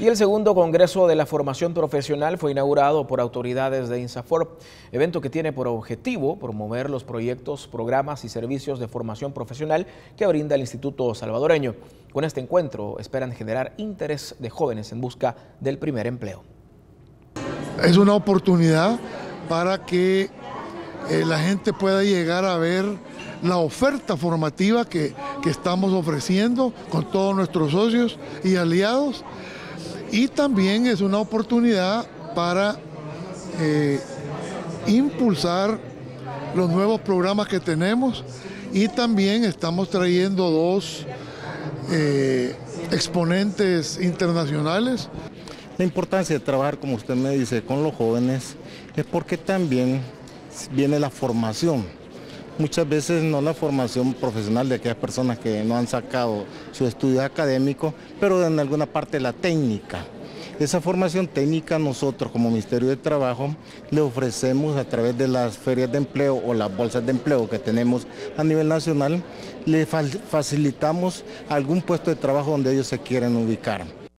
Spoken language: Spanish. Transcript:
Y el segundo Congreso de la Formación Profesional fue inaugurado por autoridades de INSAFOR, evento que tiene por objetivo promover los proyectos, programas y servicios de formación profesional que brinda el Instituto Salvadoreño. Con este encuentro esperan generar interés de jóvenes en busca del primer empleo. Es una oportunidad para que eh, la gente pueda llegar a ver la oferta formativa que estamos ofreciendo con todos nuestros socios y aliados y también es una oportunidad para eh, impulsar los nuevos programas que tenemos y también estamos trayendo dos eh, exponentes internacionales. La importancia de trabajar, como usted me dice, con los jóvenes es porque también viene la formación. Muchas veces no la formación profesional de aquellas personas que no han sacado su estudio académico, pero en alguna parte la técnica. Esa formación técnica nosotros como Ministerio de Trabajo le ofrecemos a través de las ferias de empleo o las bolsas de empleo que tenemos a nivel nacional, le facilitamos algún puesto de trabajo donde ellos se quieren ubicar.